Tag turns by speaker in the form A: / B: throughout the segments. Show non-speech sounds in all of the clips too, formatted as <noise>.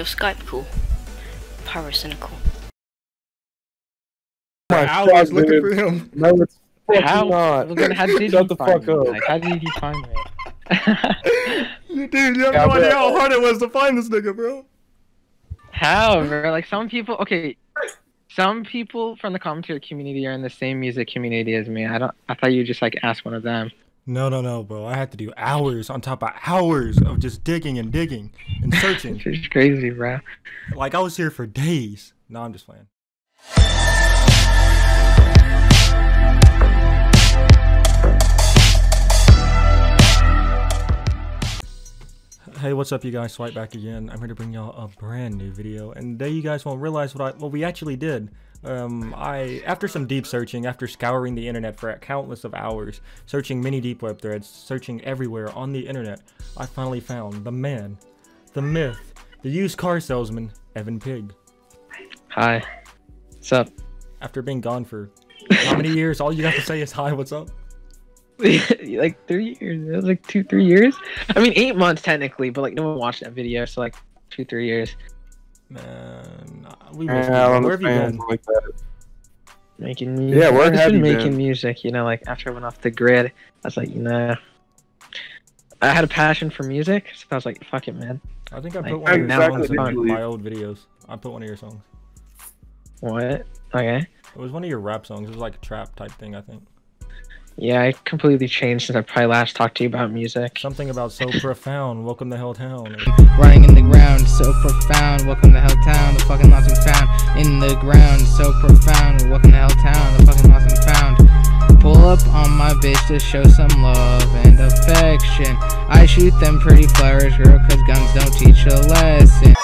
A: one in your Skype call. Pyrocynical.
B: my
C: hours
B: God,
C: looking
B: dude.
C: for him.
B: No, it's fucking
D: How?
B: not.
D: Then how did
B: Shut
D: you
B: the
D: find
B: fuck
D: me?
B: up.
D: Like, how did you find me? <laughs>
C: Dude, you have
B: Yeah,
C: no idea how hard it was to find this nigga, bro.
D: how, bro? Like some people, okay, some people from the commentary community are in the same music community as me. I don't. I thought you just like ask one of them.
C: No, no, no, bro. I had to do hours on top of hours of just digging and digging and searching. <laughs>
D: It's crazy, bro.
C: like I was here for days. No, I'm just playing. Hey, what's up, you guys? Swype back again. I'm here to bring y'all a brand new video, and today you guys won't realize what I what we actually did. Um, I after some deep searching, after scouring the internet for countless of hours, searching many deep web threads, searching everywhere on the internet, I finally found the man, the myth, the used car salesman, Evan Pig.
D: Hi. What's up?
C: After being gone for how many years? All you have to say is hi. What's up? <laughs>
D: like three years. It was like two, three years. I mean, eight months technically, but like no one watched that video, so like two, three years.
C: Man, we missed
B: Yeah,
C: you.
B: I'm
C: Where
B: a
C: have you
B: fan
C: been?
B: like that.
D: Making music.
B: Yeah, where
D: I've just
B: have
D: been
B: you
D: making
B: been?
D: music. You know, like after I went off the grid, I was like, you know, I had a passion for music, so I was like, fuck it, man.
C: I think I
D: Like,
C: put one of your
D: now
C: songs in
B: what you
C: my old videos. I put one of your songs.
D: What? Okay.
C: It was one of your rap songs. It was like a trap type thing, I think.
D: Yeah, I completely changed since I probably last talked to you about music.
C: Something about so profound. Welcome to Helltown.
E: Running in the ground, so profound. Welcome to Helltown, the fucking lost and found. In the ground, so profound. Welcome to Helltown, the fucking lost and found. Pull up on my bitch to show some love and affection. I shoot them pretty flowers, girl, cause guns don't teach a lesson.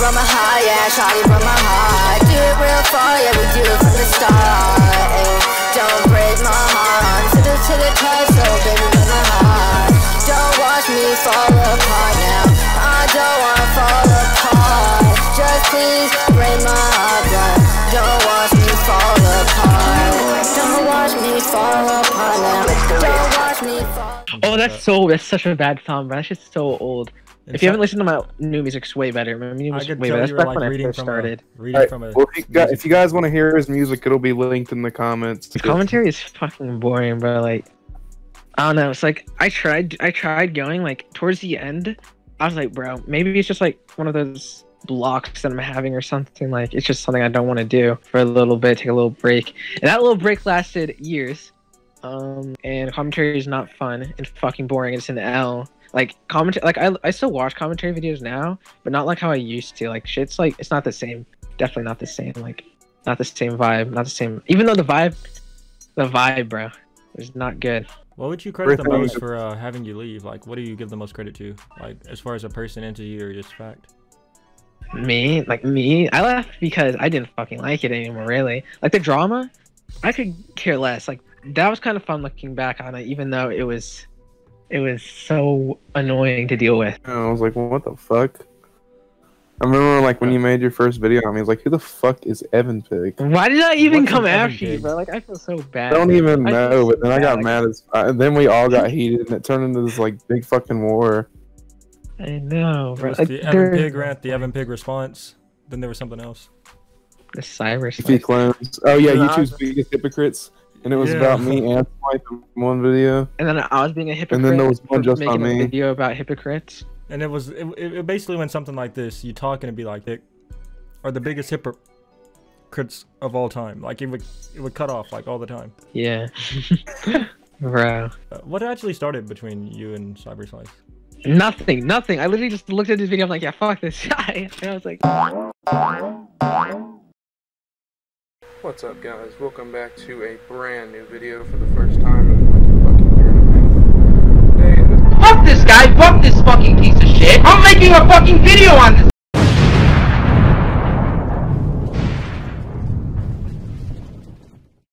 F: From my heart, yeah, from my heart. Do it real far, yeah, we do it from the start. Ay, don't break my heart. To the so baby, with my heart. Don't watch me fall apart now. I don't wanna fall apart. Just please break my heart. Don't watch me fall apart. Don't watch me fall apart now. Don't watch me fall.
D: Oh, that's so that's such a bad song, bro. That's just so old.
C: And
D: If you
C: so-
D: haven't listened to my new music, it's way better. My new
C: I
D: music's way better. That's
C: were
D: back
C: like
D: when I first
C: from
D: started.
C: a reading
B: Alright,
C: from a.
B: Well, if you, guys, if you guys want to hear his music, it'll be linked in the comments.
D: The commentary is fucking boring, bro. Like, I don't know. It's like I tried, I tried going like towards the end. I was like, bro, maybe it's just like one of those blocks that I'm having or something. Like, it's just something I don't want to do for a little bit, take a little break. And that little break lasted years. Um, and commentary is not fun and fucking boring. It's an L. Like commentary, like I, I still watch commentary videos now, but not like how I used to. Like shit's like it's not the same. Definitely not the same. Like not the same vibe. Not the same. Even though the vibe, the vibe, bro, is not good.
C: What would you credit the most for uh, having you leave? Like, what do you give the most credit to? Like, as far as a person, entity, or just fact?
D: Me, like me, I left because I didn't fucking like it anymore. Really, like the drama, I could care less. Like that was kind of fun looking back on it, even though it was, it was so annoying to deal with.
B: And I was like, what the fuck? I remember like when you made your first video on me, I was like, who the fuck is Evan Pig?
D: Why did I even
C: What's
D: come after you, bro? Like I feel so bad.
B: I don't even
D: I feel
B: know,
D: so
B: but then I got
D: like-
B: mad as uh, then we all got heated and it turned into this like big fucking war.
D: I know,
C: It was
D: Like,
C: the Evan Pig rant, the Evan Pig response. Then there was something else.
D: the cyber
B: If clones. Oh yeah,
D: Yeah.
B: YouTube's biggest hypocrites. And it was
C: Yeah.
B: about me and Swype in one video.
D: And then I was being a hypocrite.
B: And then there was one
D: for
B: just
D: making
B: on
D: a
B: me.
D: video about hypocrites.
C: And it was it, it it basically went something like this: you talk and it'd be like, "Dick, are the biggest hypocrites of all time." Like it would it would cut off like all the time.
D: Yeah, <laughs> bro.
C: Uh, what actually started between you and Cyber Slice?
D: Nothing, nothing. I literally just looked at this video. I'm like, yeah, fuck this <laughs> guy. And I was like,
B: What's up guys? Welcome back to a brand new video for the first time in a fucking year and a half.
G: Fuck this guy, fuck this fucking piece of shit. I'm making a fucking video on this.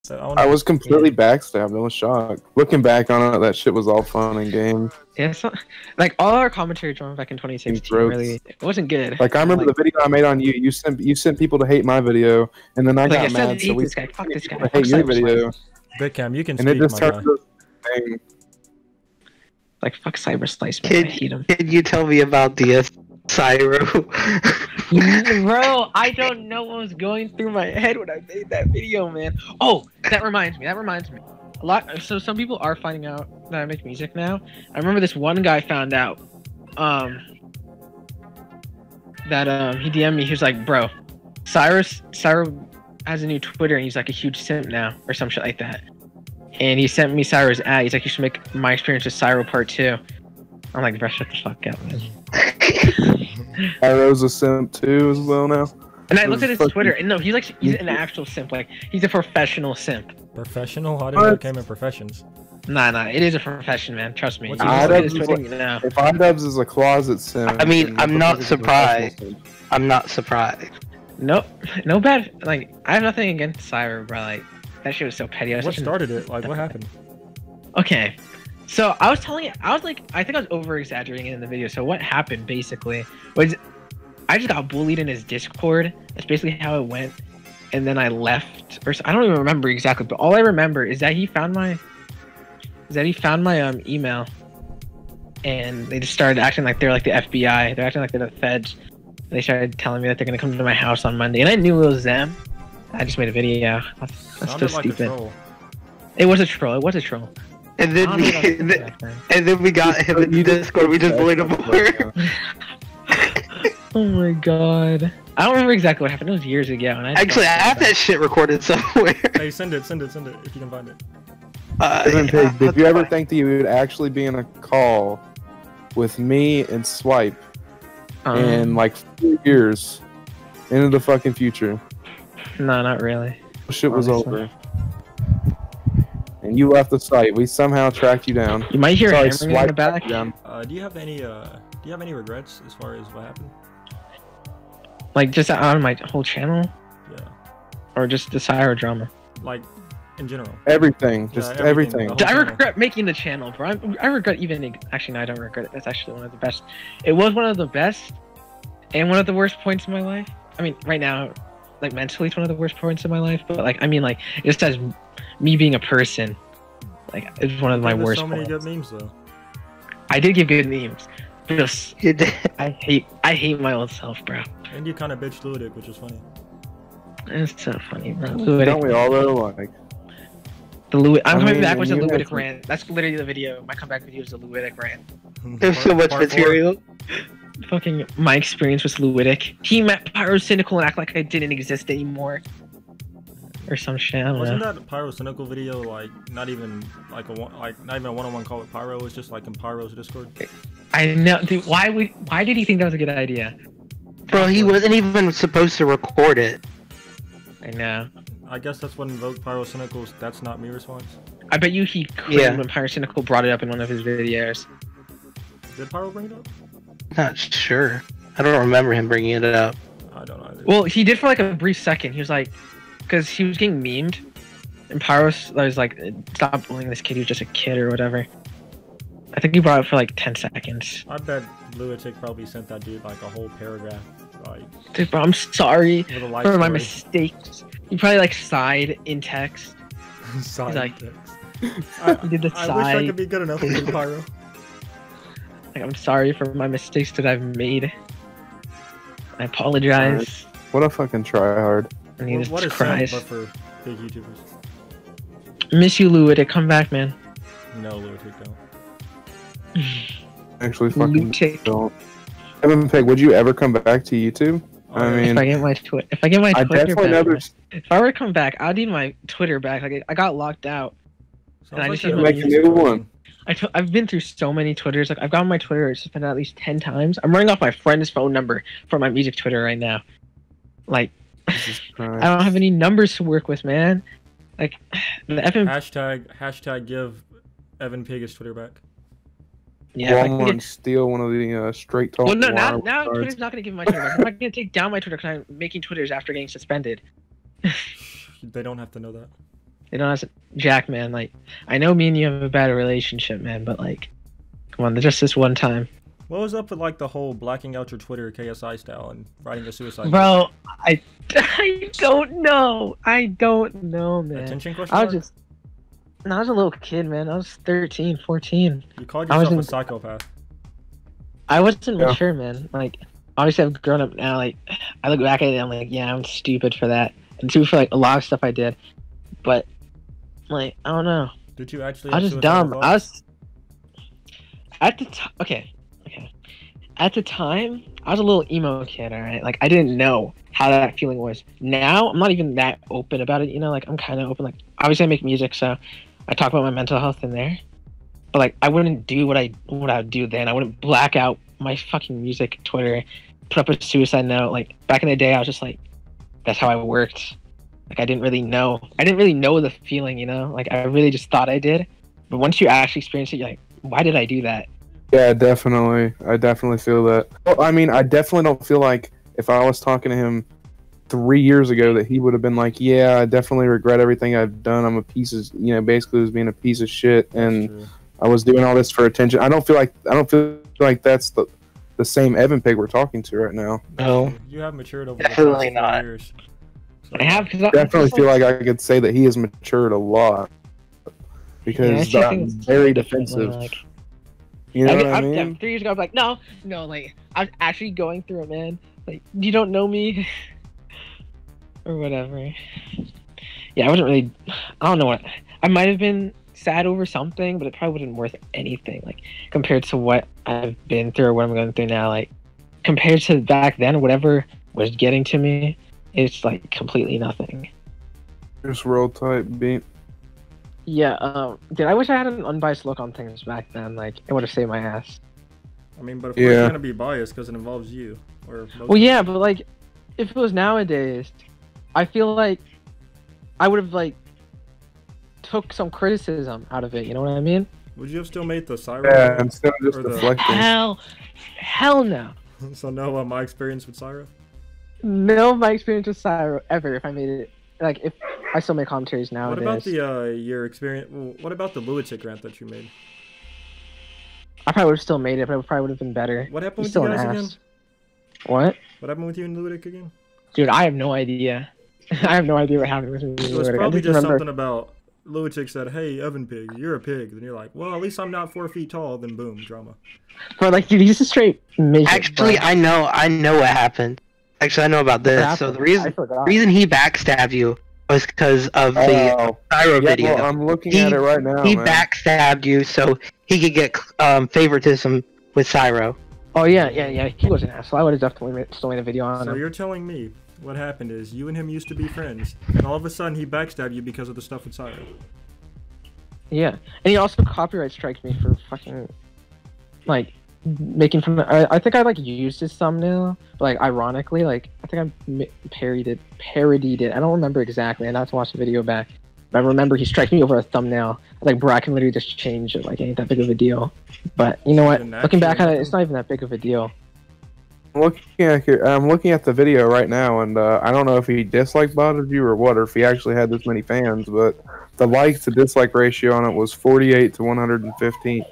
C: So I,
B: I was completely backstabbed. I was shocked. Looking back on it, that shit was all fun and games.
D: yeah, so, like all our commentary drama back in 2016 really it wasn't good.
B: Like I remember the video I made on you. You sent you sent people to hate my video, and then I
D: like
B: got
D: I said,
B: mad. So
D: hate
B: we
D: this guy. Fuck this guy.
B: I
D: Fuck
B: hate your video,
D: Slice.
C: Bigcam, you can
B: and it
C: speak,
B: just turned
C: guy.
B: into this thing.
D: Like fuck Cyber Slice, man.
H: Kid-
D: I hate him.
H: Can you tell me about this? Cyro. <laughs> <laughs>
D: Bro, I don't know what was going through my head when I made that video, man. Oh, that reminds me. That reminds me. A lot. So some people are finding out that I make music now. I remember this one guy found out. Um. That um he DM'd me. He was like, "Bro, Cyrus Cyrus has a new Twitter and he's like a huge simp now or some shit like that." And he sent me Cyrus ad. He's like, "You should make my experience with Cyrus part 2. I'm like, "Bro, shut the fuck up, man." <laughs>
B: Arrow's a simp too as well now.
D: And I looked at his
B: Fucking-
D: Twitter, and no, he's like he's an <laughs> actual simp. Like he's a professional simp.
C: Professional? How did it
B: What?
C: became in professions?
D: Nah, nah, it is a profession, man. Trust me.
C: What's
D: You
C: he
D: look
C: doing?
D: at his
B: is like-
D: you know.
B: If iDubbbz is a closet simp,
H: I mean, I'm not
B: the fuck is a professional
H: surprised. I'm not surprised.
D: No, no bad. Like I have nothing against Cyber, bro. Like that shit was so petty. I was
C: What
D: such an-
C: started it? Like, what happened?
D: Okay. So I was telling it I was like, I think I was over exaggerating it in the video. So what happened basically was I just got bullied in his Discord. That's basically how it went. And then I left, or I don't even remember exactly, but all I remember is that he found my, is that he found my um email, and they just started acting like they're like the FBI. They're acting like they're the feds. They started telling me that they're gonna come to my house on Monday, and I knew it was them. I just made a video. That's, that's so
C: like
D: stupid. It was a troll. It was a troll.
H: And then we,
D: know what I was
H: and then, and then we got him in
B: You just-
H: Discord. We just bullied him more.
D: Oh my god. I don't remember exactly what happened. It was years ago. And I
H: Actually, I have that shit recorded somewhere.
C: Hey, send it, send it, send it if you can find it.
H: Uh,
B: Evan
H: yeah,
B: Pig, did you ever think that you would actually be in a call with me and Swype
D: Um,
B: in like four years into the fucking future?
D: No, not really.
B: Shit was
D: Honestly.
B: over. And you left the site. We somehow tracked you down.
D: You might hear
B: Sorry,
D: hammering in the
B: Swype
D: back.
B: down.
C: Uh, do you have any, uh, do you have any regrets as far as what happened?
D: Like just on my whole channel,
C: Yeah.
D: or just the Cyro drama.
C: Like, in general.
B: Everything, just
C: everything,
B: everything.
C: the whole
D: I
C: channel.
D: regret making the channel, bro. I, I regret even. Actually, no, I don't regret it. That's actually one of the best. It was one of the best, and one of the worst points in my life. I mean, right now, like mentally, it's one of the worst points in my life. But like, I mean, like, just as me being a person, like, it's one of my
C: There's
D: worst.
C: so many
D: points.
C: good memes, though.
D: I did give good memes. Just,
H: You did.
D: I hate, I hate my old self, bro.
C: And you kind of bitched Louitic, which is funny.
D: It's so funny, bro.
B: Don't
D: Louitic,
B: we all though? Like,
D: the Louitic, I'm
B: I
D: coming
B: mean,
D: back with the
B: you have
D: rant. That's literally the video. My comeback video is the Louitic rant.
H: There's so much
C: material. four.
H: Material.
D: Fucking my experience with Louitic. He met Pyrocynical and act like I didn't exist anymore. Or some shit. I don't
C: Wasn't
D: know.
C: that Pyrocynical video like not even like a one, like not even a one-on-one call with Pyro? It was just like in Pyro's Discord.
D: I know. Dude, why would? Why did he think that was a good idea?
H: Bro, he wasn't even supposed to record it.
D: I know.
C: I guess that's what invoked Pyrocynical's "That's not me" response.
D: I bet you he claimed
H: Yeah.
D: when Pyrocynical brought it up in one of his videos.
C: Did Pyro bring it up?
H: Not sure. I don't remember him bringing it up.
C: I don't know. Either.
D: Well, he did for like a brief second. He was like, because he was getting memed, and Pyros was like, "Stop bullying this kid. He was just a kid or whatever." I think he brought it for like ten seconds.
C: I bet Louitic probably sent that dude like a whole paragraph, like
D: Dude, bro, I'm sorry
C: with a life
D: for my
C: story.
D: mistakes. He probably like sighed in text. <laughs>
C: Side
D: like-
C: text. <laughs>
D: He did the
C: I wish I could be good enough with Pyro.
D: Like, I'm sorry for my mistakes that I've made. I apologize.
B: what a fucking tryhard.
D: And he
C: What-
D: just
C: what is
D: cries.
C: sad, but for big YouTubers?
D: Miss you, Luid. Come back, man.
C: No, Louitic don't. <sighs>
B: Actually, fucking
D: Louitic.
B: don't. Evan Pig, would you ever come back to YouTube? I mean,
D: If I get my Twitter, if I get my
B: I
D: Twitter back,
B: never
D: if I were to come back, I'd need my Twitter back. Like I got locked out.
C: Sounds
D: and I just
C: you're
D: need
B: to make a new
C: YouTube
B: one.
D: I t- I've been through so many Twitters. Like I've gotten my Twitter suspended at least ten times. I'm running off my friend's phone number for my music Twitter right now. Like <laughs> I don't have any numbers to work with, man. Like <sighs> the FM.
C: Hashtag hashtag give Evan Pig his Twitter back.
D: Yeah. if I can
B: Walmart
D: get-
B: and steal one of the uh, straight talk.
D: well, no, now, now
B: cards.
D: Twitter's not gonna give my Twitter. back. I'm not gonna take down my Twitter because I'm making Twitters after getting suspended. <laughs>
C: They don't have to know that.
D: You know, as Jack, man. Like I know me and you have a bad relationship, man, but like, come on, just this one time.
C: What was up with like the whole blacking out your Twitter KSI style and writing a suicide? note?
D: Bro, I <laughs> I don't know. I don't know, man.
C: Attention question
D: I
C: mark?
D: was just no, I was a little kid, man. I was 13, 14.
C: You called
D: I was
C: yourself a psychopath.
D: I wasn't
B: Yeah.
D: mature, man. Like obviously I've grown up now. Like I look back at it, I'm like, yeah, I'm stupid for that, and too for like a lot of stuff I did. But like I don't know.
C: Did you actually?
D: I was just dumb. I was at the time. Okay, okay. At the time, I was a little emo kid. All right, like I didn't know how that feeling was. Now I'm not even that open about it. You know, like I'm kind of open. Like obviously I make music, so I talk about my mental health in there. But like I wouldn't do what I what I would do then. I wouldn't black out my fucking music Twitter, put up a suicide note. Like back in the day, I was just like, that's how I worked. Like I didn't really know. I didn't really know the feeling. You know, like I really just thought I did. But once you actually experience it, you're like, why did I do that?
B: Yeah, definitely. I definitely feel that. Well, I mean, I definitely don't feel like if I was talking to him three years ago that he would have been like, "Yeah, I definitely regret everything I've done. I'm a piece of, you know, basically was being a piece of shit, and I was doing all this for attention." I don't feel like I don't feel like that's the the same Evan Pig we're talking to right now.
H: No.
C: You have matured over
H: Definitely
C: the past
H: not.
C: years.
D: I have because
B: Definitely feel like I could say that he has matured a lot because
D: Yeah, I
B: I'm very defensive.
D: like-
B: You know
D: I,
B: what I
D: I,
B: mean?
D: yeah, three years ago, I was like, no, no, like I was actually going through it, man. Like you don't know me, <laughs> or whatever. Yeah, I wasn't really. I don't know what. I might have been sad over something, but it probably wasn't worth anything. Like compared to what I've been through or what I'm going through now. Like compared to back then, whatever was getting to me, it's like completely nothing.
B: Just roll type beat.
D: Yeah, um, dude, I wish I had an unbiased look on things back then. Like, it would have saved my ass.
C: I mean, but of course you're gonna be biased because it involves you. Or most
D: Well, yeah, but like, if it was nowadays, I feel like I would have like took some criticism out of it. You know what I mean?
C: Would you have still made the Cyro?
B: Yeah, instead of just
C: Or the-
B: deflecting.
D: Hell, hell no. <laughs>
C: so no, uh, my experience with Cyro.
D: No, my experience with Cyro ever. If I made it, like, if I still make commentaries
C: now.
D: What
C: about the uh, your experience? What about the Louitic rant that you made?
D: I probably would have still made it, but it probably would have been better.
C: What happened
D: He's
C: with you
D: still an
C: guys
D: ass.
C: again?
D: What,
C: What happened with you and Louitic again?
D: dude? I have no idea. <laughs> I have no idea what happened with me.
C: It was
D: I
C: probably
D: just
C: just
D: remember.
C: something about Louitic said, "Hey, Evan Pig, you're a pig." Then you're like, "Well, at least I'm not four feet tall." Then boom, drama.
D: But like, dude, he's a straight midget.
H: Actually,
D: bro.
H: I know. I know what happened. Actually, I know about this. So the reason
D: I
H: reason he backstabbed you was because of the
B: Oh,
H: Pyro
B: yeah,
H: video.
B: well, I'm looking
H: He-
B: at it right now.
H: he
B: man.
H: backstabbed you so he could get um, favoritism with Cyro.
D: Oh yeah, yeah, yeah. He was an asshole. I would have definitely made, still made a video on it.
C: So
D: him.
C: you're telling me what happened is you and him used to be friends, and all of a sudden he backstabbed you because of the stuff with Cyro.
D: Yeah, and he also copyright strikes me for fucking like making fun. Of, I, I think I like used his thumbnail, but, like ironically, like I think I mi- parodied it. Parodied it. I don't remember exactly. I have to watch the video back. But I remember he striked me over a thumbnail. Like, bro, I can literally just change it. Like, it ain't that big of a deal. But you know what? Looking back at it, it's not even that big of a deal.
B: I'm looking at here. I'm looking at the video right now, and uh, I don't know if he disliked botted you or what, or if he actually had this many fans. But the like to dislike ratio on it was 48 to 115.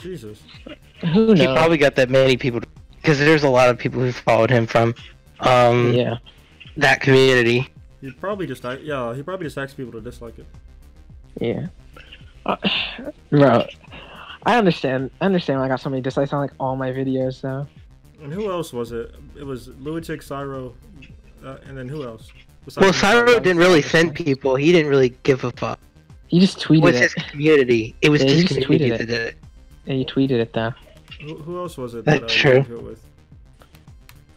C: Jesus.
D: Who
H: He probably got that many people because there's a lot of people who followed him from um,
D: yeah.
H: that community.
C: He probably just yeah he probably just asked people to dislike it.
D: Yeah. Uh, bro, I understand. I understand why I got so many dislikes on like all my videos though.
C: And who else was it? It was Louitic, Cyro, uh, and then who else?
H: Well,
C: Besides
H: Cyro
C: Cyro?
H: didn't really send people. He didn't really give a fuck.
D: He just tweeted
H: It
D: tweeted
H: was
D: it.
H: his community. It was
D: Yeah,
H: his
D: just
H: community
D: tweeted
H: that did it.
D: Yeah, he tweeted it though.
C: Who, who else was it?
H: That's
C: that, uh,
H: true.
C: you it with?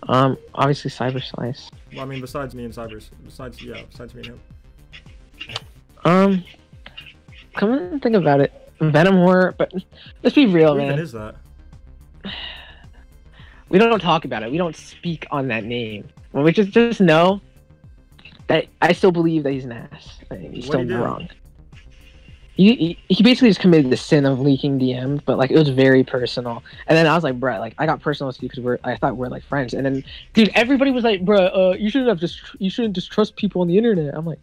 D: Um, obviously Cyber Slice.
C: Well, I mean, besides me and Cybers. Besides, yeah, besides me and him.
D: Um, come and think about it, Venom Horror. But let's be real,
C: Who
D: man.
C: What is that?
D: We don't talk about it. We don't speak on that name. Well, we just just know that I still believe that he's an ass. I think he's
C: What'd
D: still
C: he do?
D: wrong. He, he, basically just committed the sin of leaking DMs, but like it was very personal. And then I was like, bruh, like I got personal with you because we're I thought we're like friends. And then, dude, everybody was like, bruh, uh, you shouldn't have just you shouldn't just trust people on the internet. I'm like,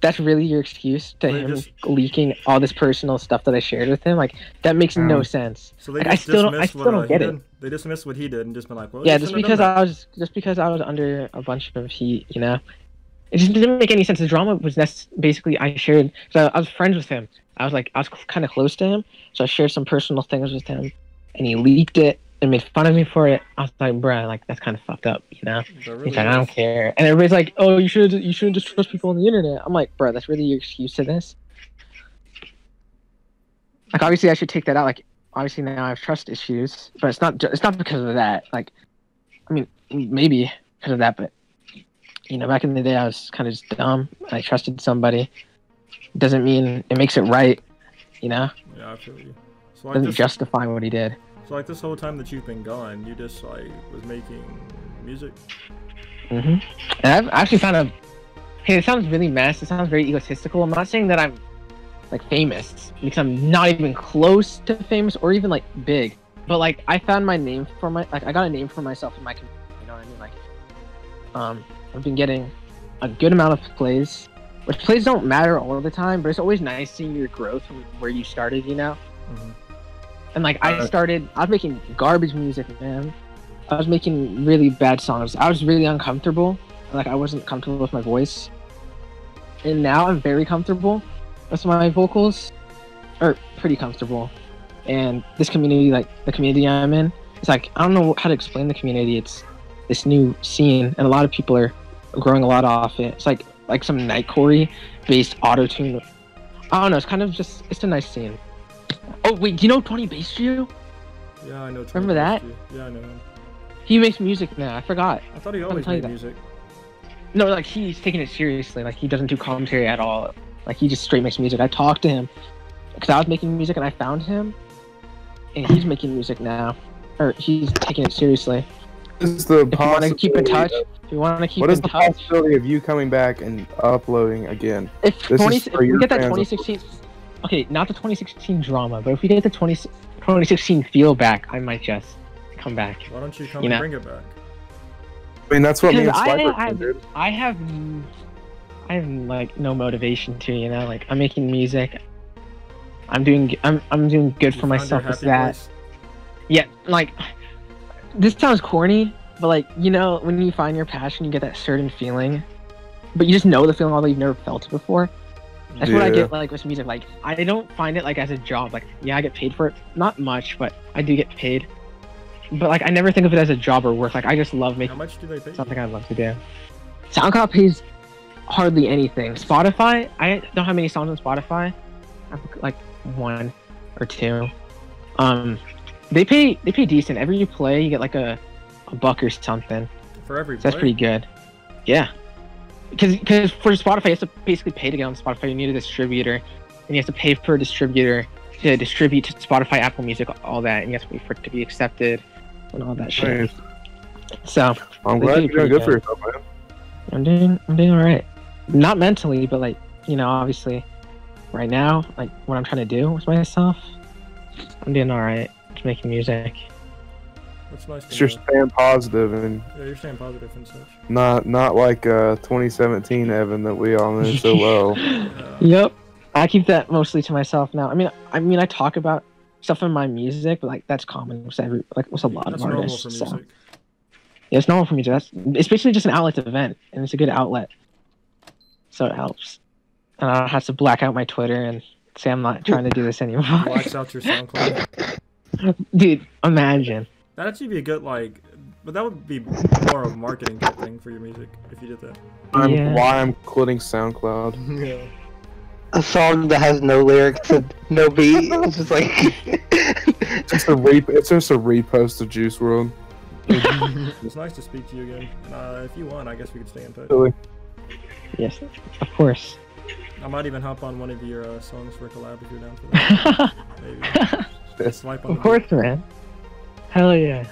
D: that's really your excuse to him
C: just-
D: leaking all this personal stuff that I shared with him? Like that makes no
B: Um,
D: sense.
C: So they
D: Like, I still don't- I still
C: what
D: don't
C: uh,
D: get it.
C: did. They dismissed what he did and just been like, well,
D: yeah, just because I was just because I was under a bunch of heat, you know, it just didn't make any sense. The drama was nec- basically I shared. So I was friends with him. I was like I was kind of close to him, so I shared some personal things with him, and he leaked it. and made fun of me for it. I was like, bruh, like that's kind of fucked up, you know.
C: Really
D: He's like, I don't care. And everybody's like, oh, you should you shouldn't just trust people on the internet. I'm like, bro, that's really your excuse to this. Like, obviously, I should take that out. Like, obviously now I have trust issues, but it's not. It's not because of that. Like, I mean, maybe because of that, but you know, back in the day, I was kind of just dumb. I trusted somebody. Doesn't mean it makes it right. You know,
C: Yeah, I feel you. So like
D: doesn't
C: this,
D: justify what he did.
C: so like this whole time that you've been gone, you just like was making music.
D: hmm And I've actually found a. Hey, it sounds really mess. It sounds very egotistical. I'm not saying that I'm like famous because I'm not even close to famous or even like big. But like I found my name for my like I got a name for myself in my community. You know what I mean? Like, um, I've been getting a good amount of plays, which plays don't matter all the time, but it's always nice seeing your growth from where you started. You know.
C: Mhm.
D: And like I started, I was making garbage music, man. I was making really bad songs. I was really uncomfortable. Like I wasn't comfortable with my voice. And now I'm very comfortable with my vocals, or pretty comfortable. And this community, like the community I'm in, it's like I don't know how to explain the community. It's this new scene, and a lot of people are growing a lot off it. It's like like some Nightcore based auto tune. I don't know. It's kind of just it's a nice scene. Oh wait, do you know Tony Bastrue?
C: Yeah, I know.
D: Remember that?
C: Tony Yeah, I know him.
D: He makes music now. I forgot.
C: I thought he always made music.
D: No, like he's taking it seriously. Like he doesn't do commentary at all. Like he just straight makes music. I talked to him because I was making music and I found him, and he's making music now, or he's taking it seriously.
B: Is the
D: If you want to keep in touch,
B: possibility
D: if you want to keep
B: What is
D: in
B: the
D: touch,
B: possibility of you coming back and uploading again?
D: if
B: This
D: 20,
B: is
D: if
B: for
D: we get that
B: fans.
D: 2016, okay, not the 2016 drama, but if we get the 20, 2016 feel back, I might just come back.
C: Why don't you come
D: You
C: and
D: know.
C: bring it back?
B: I mean, that's what me and
D: Because I-
B: Swiper
D: I-
B: did.
D: I have, I have like no motivation to, you know, like I'm making music. I'm doing, I'm, I'm doing good
C: You
D: for myself with that.
C: place?
D: Yeah, like this sounds corny, but like you know, when you find your passion, you get that certain feeling, but you just know the feeling although you've never felt it before. That's what I get like with music. Like I don't find it like as a job. Like yeah, I get paid for it, not much, but I do get paid. But like I never think of it as a job or work. Like I just love making.
C: How much do they pay?
D: something
C: you?
D: I love to do. SoundCloud pays hardly anything. Spotify, I don't have many songs on Spotify. I have like one or two. Um, they pay they pay decent. Every you play, you get like a, a buck or something.
C: for every.
D: So that's pretty good. Yeah, because because for Spotify, you have to basically pay to get on Spotify. You need a distributor, and you have to pay for a distributor to distribute to Spotify, Apple Music, all that, and you have to wait for it to be accepted and all that shit.
B: Nice.
D: So
B: I'm glad you're doing
D: pretty
B: good for yourself, man.
D: I'm doing I'm doing all right. Not mentally, but like you know, obviously, right now, like what I'm trying to do with myself, I'm doing all right. Just making music.
C: That's nice.
B: It's
C: To
B: you're
C: know.
B: staying positive and
C: Yeah, you're staying positive and such.
B: not not like uh 2017 Evan that we all knew so <laughs> well.
C: Yeah.
D: Yep. I keep that mostly to myself now. I mean, I mean, I talk about stuff in my music, but like that's common with every like with a lot
C: That's
D: of
C: normal
D: artists.
C: for
D: so.
C: music.
D: Yeah, it's normal for me. To, that's it's basically just an outlet to vent, and it's a good outlet. So it helps. And I don't have to black out my Twitter and say I'm not trying to do this <laughs> anymore.
C: Blacks out your SoundCloud. <laughs>
D: Dude, imagine.
C: That'd actually be a good like, but that would be more of a marketing type thing for your music if you did that.
B: I'm,
D: Yeah.
B: Why I'm quitting SoundCloud. <laughs>
C: Yeah.
H: A song that has no lyrics and no beat. <laughs> It's just like.
B: It's just a re- It's just a repost of Juice WRLD. <laughs>
C: it's nice to speak to you again. Uh, if you want, I guess we could stay in touch.
B: Really.
D: Yes, of course.
C: I might even hop on one of your uh, songs for a collab if you're down for that. Maybe.
B: Yes. <laughs>
C: Swype on
D: of
C: the
D: course, man. Hell yeah.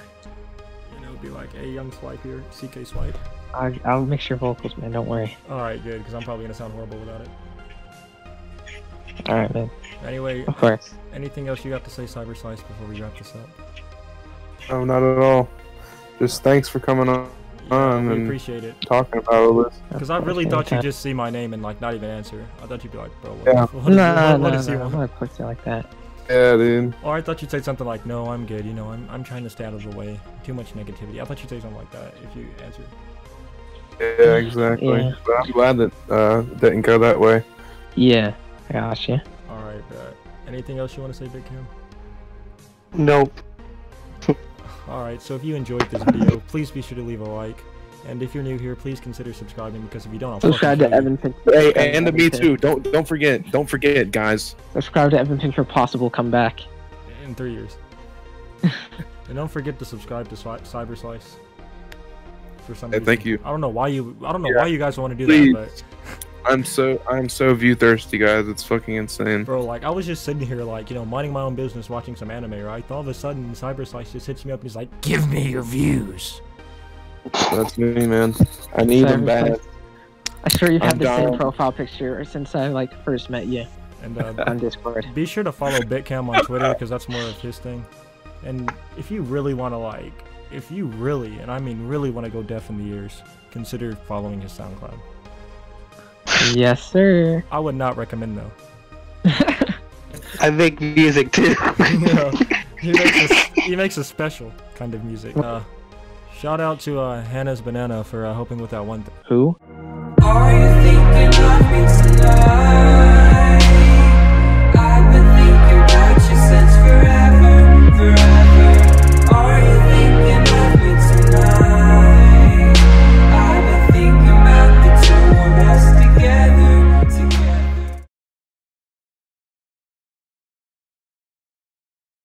C: You know, be like, hey, young Swype here, CK Swype.
D: I'll, I'll mix your vocals, man. Don't worry.
C: All right, good, because I'm probably gonna sound horrible without it.
D: All right, man.
C: Anyway,
D: Of course.
C: anything else you got to say, Cyber Slice, before we wrap this up?
B: No, not at all. Just thanks for coming on
C: Yeah,
B: Um,
C: we appreciate it.
B: talking about all this.
C: Because I really
D: Okay,
C: thought you'd
D: okay.
C: just see my name and like not even answer. I thought you'd be like, bro, what,
B: Yeah.
C: what, does-
D: Nah,
C: what, what
D: nah,
C: does he
D: nah. I'm not like that.
B: Yeah, dude.
C: Or I thought you'd say something like, no, I'm good. You know, I'm, I'm trying to stay out of the way. Too much negativity. I thought you'd say something like that if you answered.
B: Yeah, exactly.
D: Yeah.
B: But I'm glad that uh didn't go that way.
D: Yeah, I got you.
C: All right, bet. Anything else you want to say, Big Cam?
H: nope. <laughs>
C: Alright, so if you enjoyed this video, please be sure to leave a like. And if you're new here, please consider subscribing because if you don't, I'll
D: Subscribe
C: fucking
D: to
C: kill you.
D: Evan Pinker.
B: Hey,
D: Subscribe to
B: and to
D: Evan
B: me too. Don't don't forget. Don't forget, guys.
D: Subscribe to Evan Pinker possible comeback.
C: in three years. <laughs> and don't forget to subscribe to Cyber Slice. For some
B: Hey,
C: reason.
B: thank you.
C: I don't know why you. I don't know
B: Yeah.
C: why you guys want to do
B: Please.
C: that, but.
B: I'm so I'm so view thirsty, guys. It's fucking insane.
C: bro, like I was just sitting here, like you know, minding my own business, watching some anime, right? All of a sudden, Cyber Slice just hits me up and he's like, "Give me your views."
B: That's me, man. I need them
D: Sorry,
B: bad.
D: I swear you've
B: I'm
D: had the same profile picture since I like first met you
C: And uh,
D: on Discord.
C: be sure to follow Bigcam on Twitter because that's more of his thing. And if you really want to like, if you really, and I mean really want to go deaf in the ears, consider following his SoundCloud.
D: yes, sir.
C: I would not recommend though. <laughs>
H: I make music too. <laughs>
C: Yeah, he makes a, he makes a special kind of music. <laughs> Uh, Shout out to uh, Hannah's Banana for uh, helping with that one.
D: Who?